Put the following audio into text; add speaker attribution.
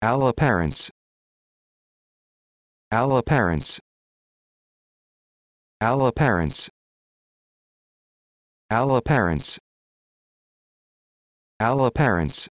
Speaker 1: Alla parents. Alla parents. Alla parents. Alla parents. Alla parents.